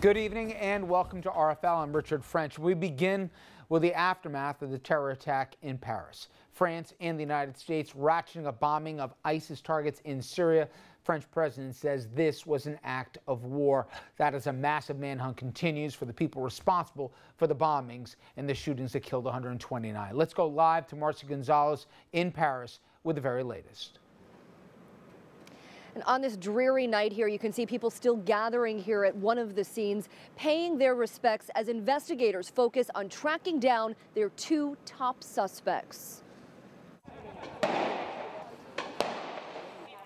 Good evening and welcome to RFL. I'm Richard French. We begin with the aftermath of the terror attack in Paris. France and the United States ratcheting a bombing of ISIS targets in Syria. French president says this was an act of war. That is a massive manhunt continues for the people responsible for the bombings and the shootings that killed 129. Let's go live to Marci Gonzalez in Paris with the very latest. And on this dreary night here, you can see people still gathering here at one of the scenes, paying their respects as investigators focus on tracking down their two top suspects.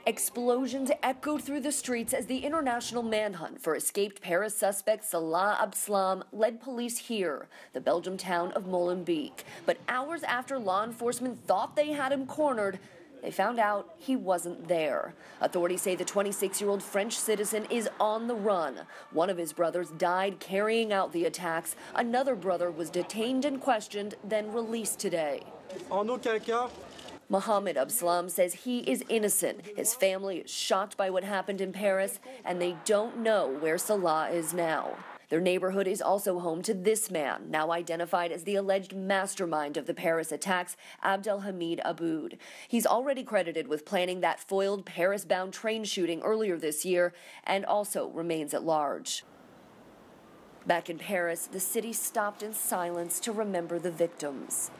Explosions echoed through the streets as the international manhunt for escaped Paris suspect Salah Abdeslam led police here, the Belgium town of Molenbeek. But hours after law enforcement thought they had him cornered, they found out he wasn't there. Authorities say the 26 year old French citizen is on the run. One of his brothers died carrying out the attacks. Another brother was detained and questioned, then released today. En aucun cas, Mohammed Abdeslam says he is innocent. His family is shocked by what happened in Paris, and they don't know where Salah is now. Their neighborhood is also home to this man, now identified as the alleged mastermind of the Paris attacks, Abdelhamid Abaaoud. He's already credited with planning that foiled Paris bound train shooting earlier this year and also remains at large. Back in Paris, the city stopped in silence to remember the victims.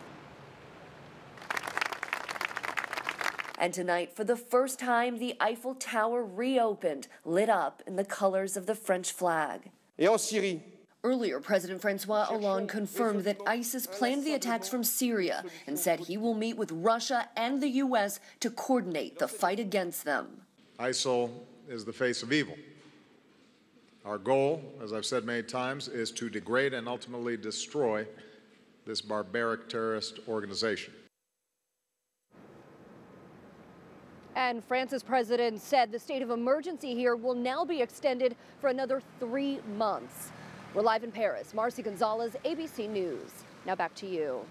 And tonight, for the first time, the Eiffel Tower reopened, lit up in the colors of the French flag. Et en Syrie, Earlier, President Francois Hollande confirmed that ISIS planned the attacks from Syria and said he will meet with Russia and the U.S. to coordinate the fight against them. ISIL is the face of evil. Our goal, as I've said many times, is to degrade and ultimately destroy this barbaric terrorist organization. And France's president said the state of emergency here will now be extended for another three months. We're live in Paris. Marci Gonzalez, ABC News. Now back to you.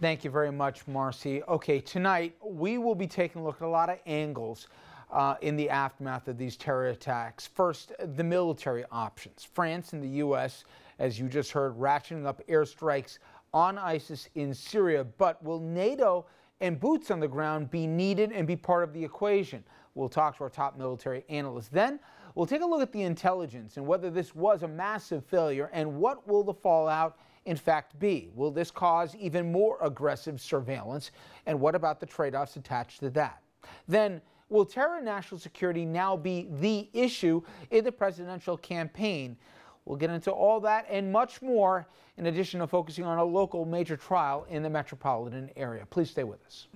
Thank you very much, Marci. Okay, tonight we will be taking a look at a lot of angles uh, in the aftermath of these terror attacks. First, the military options. France and the U.S., as you just heard, ratcheting up airstrikes on ISIS in Syria. But will NATO and boots on the ground be needed and be part of the equation. We'll talk to our top military analyst. Then we'll take a look at the intelligence and whether this was a massive failure and what will the fallout in fact be. Will this cause even more aggressive surveillance? And what about the trade-offs attached to that? Then will terror and national security now be the issue in the presidential campaign? We'll get into all that and much more, in addition to focusing on a local major trial in the metropolitan area. Please stay with us.